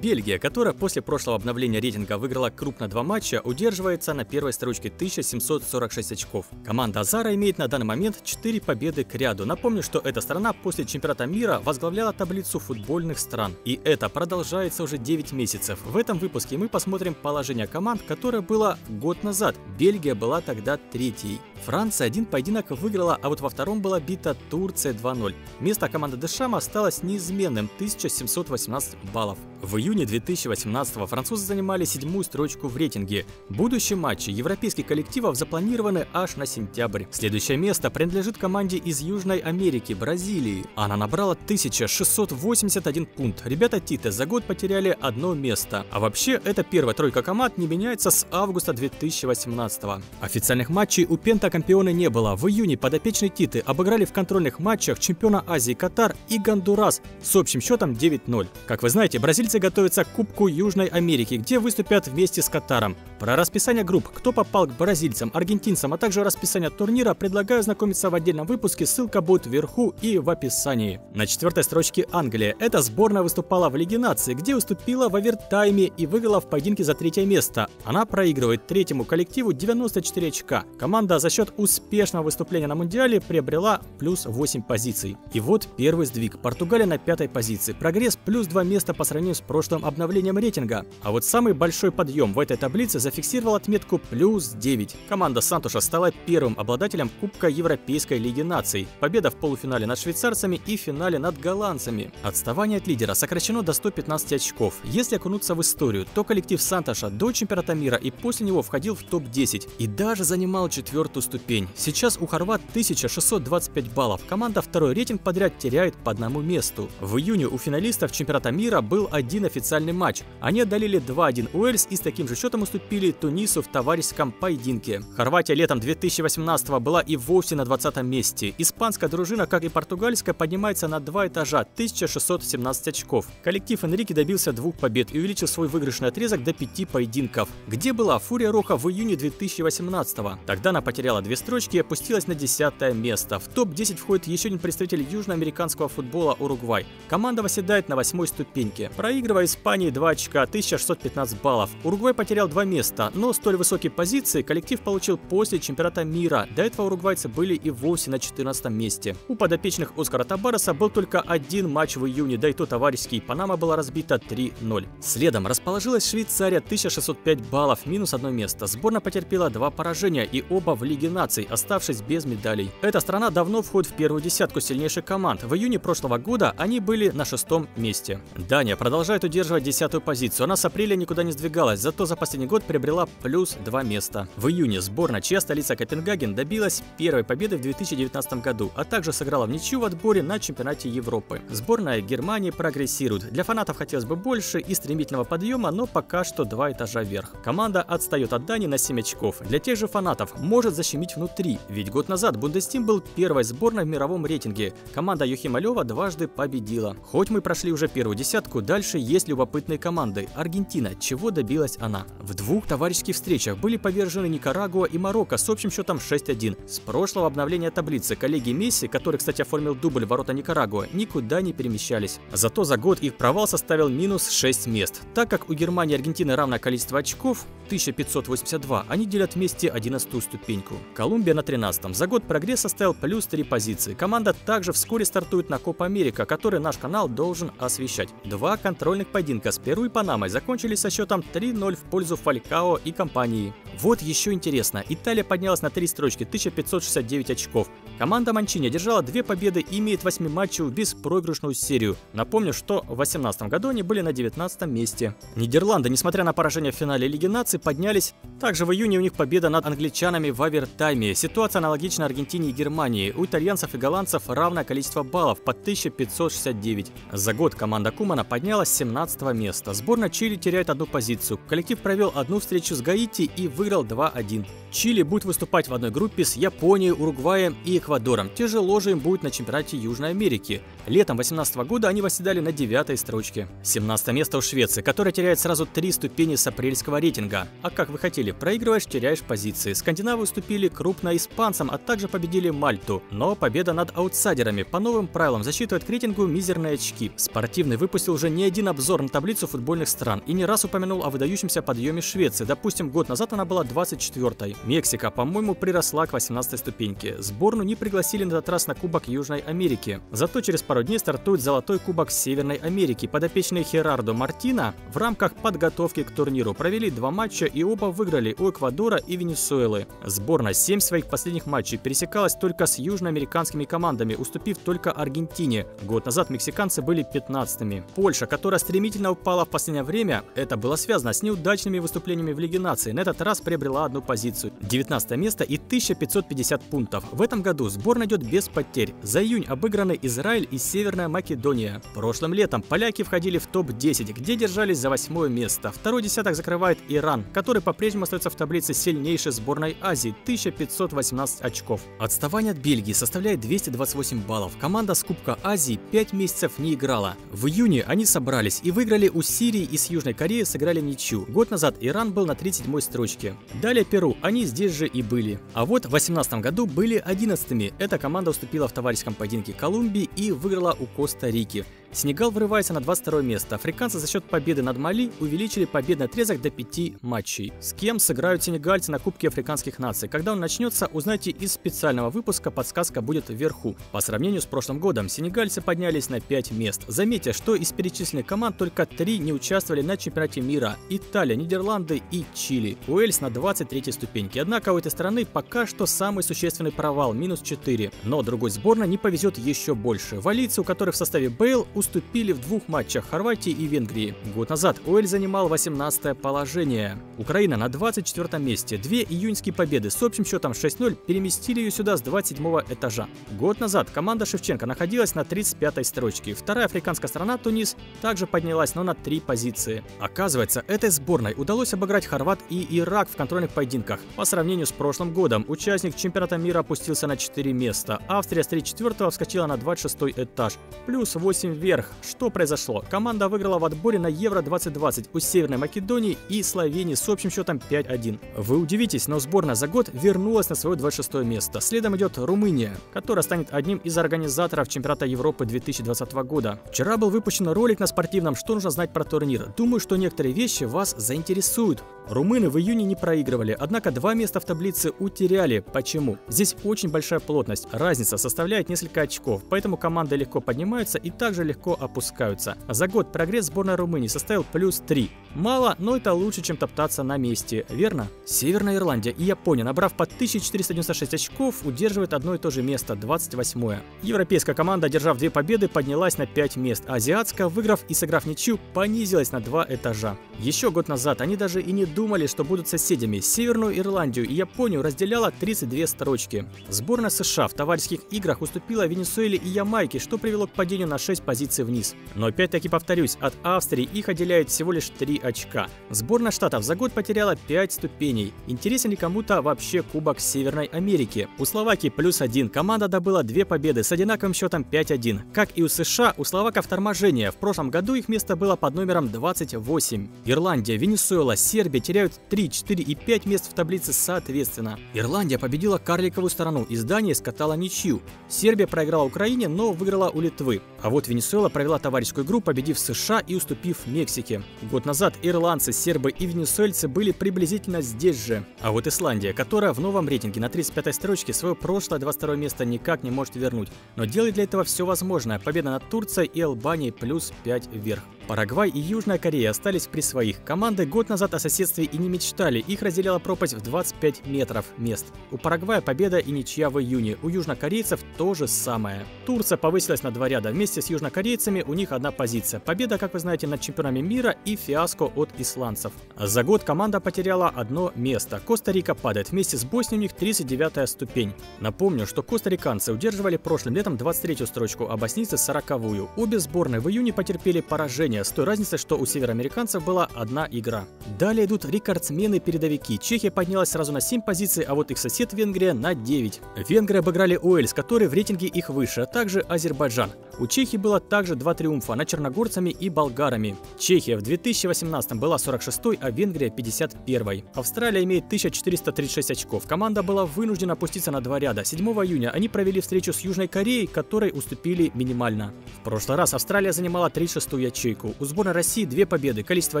Бельгия, которая после прошлого обновления рейтинга выиграла крупно два матча, удерживается на первой строчке 1746 очков. Команда Азара имеет на данный момент 4 победы к ряду. Напомню, что эта страна после чемпионата мира возглавляла таблицу футбольных стран. И это продолжается уже 9 месяцев. В этом выпуске мы посмотрим положение команд, которое было год назад. Бельгия была тогда третьей. Франция один поединок выиграла, а вот во втором была бита Турция 2-0. Место команды Дешама осталось неизменным – 1718 баллов. В июне 2018 французы занимали седьмую строчку в рейтинге. Будущие матчи европейских коллективов запланированы аж на сентябрь. Следующее место принадлежит команде из Южной Америки, Бразилии. Она набрала 1681 пункт. Ребята Тита за год потеряли одно место. А вообще, эта первая тройка команд не меняется с августа 2018. Официальных матчей у Пента компиона не было. В июне подопечные Титы обыграли в контрольных матчах чемпиона Азии Катар и Гондурас с общим счетом 9-0. Как вы знаете, бразильцы готовятся к Кубку Южной Америки, где выступят вместе с Катаром. Про расписание групп, кто попал к бразильцам, аргентинцам, а также расписание турнира предлагаю знакомиться в отдельном выпуске, ссылка будет вверху и в описании. На четвертой строчке Англия. Эта сборная выступала в Лиге нации, где уступила в овертайме и выиграла в поединке за третье место. Она проигрывает третьему коллективу 94 очка. Команда за счет успешного выступления на Мундиале приобрела плюс 8 позиций. И вот первый сдвиг. Португалия на пятой позиции. Прогресс плюс 2 места по сравнению с прошлым обновлением рейтинга. А вот самый большой подъем в этой таблице зафиксировал отметку плюс 9. Команда Сантуша стала первым обладателем Кубка Европейской Лиги Наций. Победа в полуфинале над швейцарцами и финале над голландцами. Отставание от лидера сокращено до 115 очков. Если окунуться в историю, то коллектив Сантоша до чемпионата мира и после него входил в топ-10 и даже занимал четвертую ступень. Сейчас у хорват 1625 баллов. Команда второй рейтинг подряд теряет по одному месту. В июне у финалистов чемпионата мира был один официальный матч. Они одолели 2-1 Уэльс и с таким же счетом уступили Тунису в товарищеском поединке. Хорватия летом 2018 была и вовсе на 20 месте. Испанская дружина, как и португальская, поднимается на два этажа 1617 очков. Коллектив Энрике добился двух побед и увеличил свой выигрышный отрезок до пяти поединков. Где была Фурия Роха в июне 2018 -го? Тогда она потеряла две строчки и опустилась на десятое место. В топ-10 входит еще один представитель южноамериканского футбола Уругвай. Команда восседает на восьмой ступеньке. Проигрывая Испании 2 очка, 1615 баллов. Уругвай потерял два места, но столь высокие позиции коллектив получил после чемпионата мира. До этого уругвайцы были и вовсе на 14 месте. У подопечных Оскара Табареса был только один матч в июне, да и то товарищеский. Панама была разбита 3-0. Следом расположилась Швейцария 1605 баллов, минус одно место. Сборная потерпела два поражения и оба в Лиге наций, оставшись без медалей. Эта страна давно входит в первую десятку сильнейших команд. В июне прошлого года они были на шестом месте. Дания продолжает удерживать десятую позицию. Она с апреля никуда не сдвигалась, зато за последний год приобрела плюс два места. В июне сборная, чья столица Копенгаген, добилась первой победы в 2019 году, а также сыграла в ничью в отборе на чемпионате Европы. Сборная Германии прогрессирует. Для фанатов хотелось бы больше и стремительного подъема, но пока что два этажа вверх. Команда отстает от Дании на 7 очков. Для тех же фанатов может защемить внутри, ведь год назад Бундестим был первой сборной в мировом рейтинге. Команда Юхима дважды победила. Хоть мы прошли уже первую десятку, дальше есть любопытные команды. Аргентина, чего добилась она? В двух товарищеских встречах были повержены Никарагуа и Марокко с общим счетом 6-1. С прошлого обновления таблицы коллеги Месси, который, кстати, оформил дубль ворота Никарагуа, никуда не перемещались. Зато за год их провал составил минус 6 мест. Так как у Германии и Аргентины равное количество очков, 1582, они делят вместе 11 ступеньку. Колумбия на 13 За год прогресс составил плюс 3 позиции. Команда также вскоре стартует на Копа Америка, который наш канал должен освещать. Два контрольных поединка с Перу и Панамой закончились со счетом 3-0 в пользу Фалькао и компании. Вот еще интересно, Италия поднялась на 3 строчки, 1569 очков. Команда Манчини держала две победы и имеет 8 матчей беспроигрышную серию. Напомню, что в 2018 году они были на 19 месте. Нидерланды, несмотря на поражение в финале Лиги наций, поднялись. Также в июне у них победа над англичанами в овертайме. Ситуация аналогична Аргентине и Германии. У итальянцев и голландцев равное количество баллов по 1569. За год команда Кумана поднялась с 17 места. Сборная Чили теряет одну позицию. Коллектив провел одну встречу с Гаити и выиграл 2-1. Чили будет выступать в одной группе с Японией, Уругваем и Эквадором. Тяжело же им будет на чемпионате Южной Америки. Летом 2018 года они восседали на девятой строчке. 17 место у Швеции, которая теряет сразу три ступени с апрельского рейтинга. А как вы хотели, проигрываешь, теряешь позиции. Скандинавы уступили крупно испанцам, а также победили Мальту. Но победа над аутсайдерами по новым правилам засчитывает к рейтингу мизерные очки. Спортивный выпустил уже не один обзор на таблицу футбольных стран и не раз упомянул о выдающемся подъеме Швеции. Допустим, год назад она была 24-й. Мексика, по-моему, приросла к 18 ступеньке. Сборную не пригласили на этот раз на Кубок Южной Америки. Зато через пару дней стартует Золотой Кубок Северной Америки. Подопечные Херардо Мартина в рамках подготовки к турниру провели два матча и оба выиграли у Эквадора и Венесуэлы. Сборная 7 своих последних матчей пересекалась только с южноамериканскими командами, уступив только Аргентине. Год назад мексиканцы были 15-ми. Польша, которая стремительно упала в последнее время, это было связано с неудачными выступлениями в Лиге наций, на этот раз приобрела одну позицию. 19 место и 1550 пунктов. В этом году сборная идет без потерь. За июнь обыграны Израиль и Северная Македония. Прошлым летом поляки входили в топ-10, где держались за восьмое место. Второй десяток закрывает Иран, который по-прежнему остается в таблице сильнейшей сборной Азии, 1518 очков. Отставание от Бельгии составляет 228 баллов. Команда с Кубка Азии 5 месяцев не играла. В июне они собрались и выиграли у Сирии и с Южной Кореи сыграли ничью. Год назад Иран был на 37 строчке. Далее Перу, они здесь же и были. А вот в 2018 году были 11-ми. Эта команда уступила в товарищеском поединке Колумбии и выиграла у Коста-Рики. Сенегал врывается на 22 место. Африканцы за счет победы над Мали увеличили победный отрезок до 5 матчей. С кем сыграют сенегальцы на Кубке африканских наций? Когда он начнется, узнайте из специального выпуска, подсказка будет вверху. По сравнению с прошлым годом, сенегальцы поднялись на 5 мест. Заметьте, что из перечисленных команд только 3 не участвовали на чемпионате мира. Италия, Нидерланды и Чили. Уэльс на 23 ступеньке. Однако у этой страны пока что самый существенный провал, минус 4. Но другой сборной не повезет еще больше. Валийцы, у которых в составе Бейл, уступили в двух матчах Хорватии и Венгрии. Год назад Уэль занимал 18 положение. Украина на 24 месте. Две июньские победы с общим счетом 6-0 переместили ее сюда с 27 этажа. Год назад команда Шевченко находилась на 35 строчке. Вторая африканская страна, Тунис, также поднялась, но на три позиции. Оказывается, этой сборной удалось обыграть Хорват и Ирак в контрольных поединках. По сравнению с прошлым годом, участник чемпионата мира опустился на 4 места. Австрия с 34 вскочила на 26 этаж. Плюс 8 вверх. Что произошло? Команда выиграла в отборе на Евро 2020 у Северной Македонии и Словении с общим счетом 5-1. Вы удивитесь, но сборная за год вернулась на свое 26 место. Следом идет Румыния, которая станет одним из организаторов чемпионата Европы 2020 года. Вчера был выпущен ролик на спортивном «Что нужно знать про турнир». Думаю, что некоторые вещи вас заинтересуют. Румыны в июне не проигрывали, однако два места в таблице утеряли. Почему? Здесь очень большая плотность. Разница составляет несколько очков, поэтому команды легко поднимаются и также легко опускаются. За год прогресс сборной Румынии составил плюс 3. Мало, но это лучше, чем топтаться на месте, верно? Северная Ирландия и Япония, набрав по 1496 очков, удерживают одно и то же место, 28 -е. Европейская команда, одержав две победы, поднялась на 5 мест, азиатская, выиграв и сыграв ничью, понизилась на 2 этажа. Еще год назад они даже и не что будут соседями. Северную Ирландию и Японию разделяло 32 строчки. Сборная США в товарищеских играх уступила Венесуэле и Ямайке, что привело к падению на 6 позиций вниз. Но опять-таки повторюсь, от Австрии их отделяет всего лишь 3 очка. Сборная Штатов за год потеряла 5 ступеней. Интересен ли кому-то вообще Кубок Северной Америки? У Словакии плюс 1. Команда добыла две победы с одинаковым счетом 5-1. Как и у США, у словаков торможение. В прошлом году их место было под номером 28. Ирландия, Венесуэла, Сербия теряют 3, 4 и 5 мест в таблице соответственно. Ирландия победила карликовую сторону, и Дания скатала ничью. Сербия проиграла Украине, но выиграла у Литвы. А вот Венесуэла провела товарищескую игру, победив США и уступив Мексике. Год назад ирландцы, сербы и венесуэльцы были приблизительно здесь же. А вот Исландия, которая в новом рейтинге на 35 строчке свое прошлое 22 место никак не может вернуть, но делает для этого все возможное. Победа над Турцией и Албанией плюс 5 вверх. Парагвай и Южная Корея остались при своих. Команды год назад о соседстве и не мечтали, их разделяла пропасть в 25 метров мест. У Парагвая победа и ничья в июне, у южнокорейцев то же самое. Турция повысилась на два ряда, вместе с южнокорейцами у них одна позиция. Победа, как вы знаете, над чемпионами мира и фиаско от исландцев. За год команда потеряла одно место. Коста-Рика падает, вместе с Боснией у них 39 ступень. Напомню, что костариканцы удерживали прошлым летом 23 строчку, а боснийцы 40 -ю. Обе сборные в июне потерпели поражение положение, с той разницей, что у североамериканцев была одна игра. Далее идут рекордсмены-передовики. Чехия поднялась сразу на 7 позиций, а вот их сосед Венгрия на 9. Венгры обыграли Уэльс, который в рейтинге их выше, а также Азербайджан. У Чехии было также два триумфа над черногорцами и болгарами. Чехия в 2018 была 46-й, а Венгрия 51-й. Австралия имеет 1436 очков. Команда была вынуждена опуститься на два ряда. 7 июня они провели встречу с Южной Кореей, которой уступили минимально. В прошлый раз Австралия занимала 36-ю ячейку. У сборной России две победы. Количество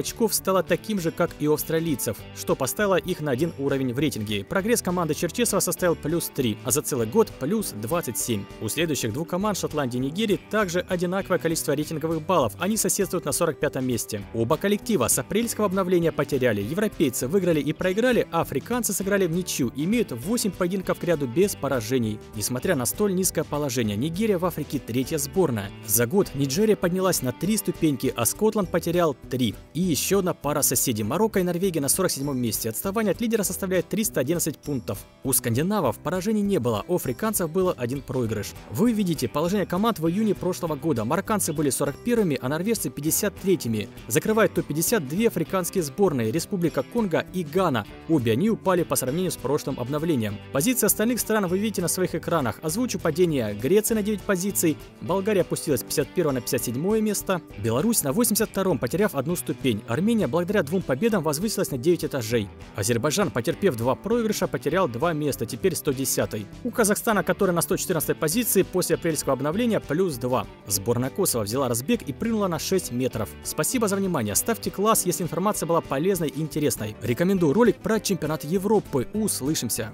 очков стало таким же, как и у австралийцев, что поставило их на один уровень в рейтинге. Прогресс команды Черчесова составил плюс 3, а за целый год плюс 27. У следующих двух команд Шотландии и Нигерии также одинаковое количество рейтинговых баллов, они соседствуют на 45 месте. Оба коллектива с апрельского обновления потеряли, европейцы выиграли и проиграли, а африканцы сыграли в ничью, имеют 8 поединков к ряду без поражений. Несмотря на столь низкое положение, Нигерия в Африке третья сборная. За год Нигерия поднялась на 3 ступеньки, а Скотланд потерял 3. И еще одна пара соседей Марокко и Норвегия на 47 месте. Отставание от лидера составляет 311 пунктов. У скандинавов поражений не было, у африканцев было один проигрыш. Вы видите положение команд в июне прошлого года. Марокканцы были 41-ми, а норвежцы 53-ми. Закрывают топ-50 две африканские сборные – Республика Конго и Гана. Обе они упали по сравнению с прошлым обновлением. Позиции остальных стран вы видите на своих экранах. Озвучу падение Греции на 9 позиций, Болгария опустилась с 51 на 57 место, Беларусь на 82-м, потеряв одну ступень, Армения благодаря двум победам возвысилась на 9 этажей. Азербайджан, потерпев два проигрыша, потерял два места, теперь 110 -й. У Казахстана, который на 114 позиции после апрельского обновления, плюс 2. Сборная Косово взяла разбег и прыгнула на 6 метров. Спасибо за внимание. Ставьте класс, если информация была полезной и интересной. Рекомендую ролик про чемпионат Европы. Услышимся!